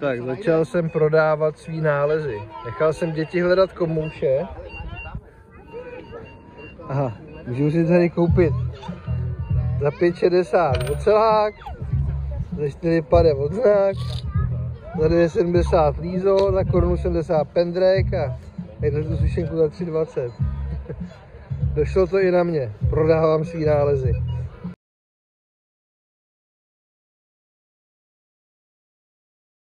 Tak, začal jsem prodávat svý nálezy. Nechal jsem děti hledat komouše. Aha, můžu si tady koupit za 5,60 ocelák, za 4,50 odznak, za 2,70 lízo, za korunu 70 pendrek a jednu tu sušenku za 3,20. Došlo to i na mě. Prodávám svý nálezy.